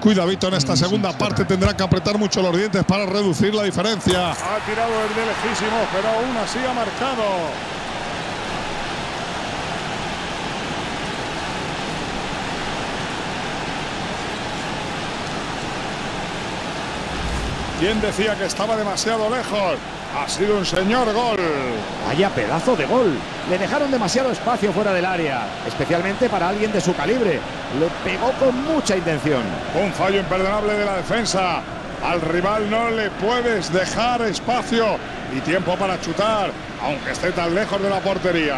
Cuidadito en esta segunda parte, tendrá que apretar mucho los dientes para reducir la diferencia. Ha tirado el de lejísimo, pero aún así ha marcado. ¿Quién decía que estaba demasiado lejos? Ha sido un señor gol. Vaya pedazo de gol. Le dejaron demasiado espacio fuera del área, especialmente para alguien de su calibre. Le pegó con mucha intención. Un fallo imperdonable de la defensa. Al rival no le puedes dejar espacio y tiempo para chutar, aunque esté tan lejos de la portería.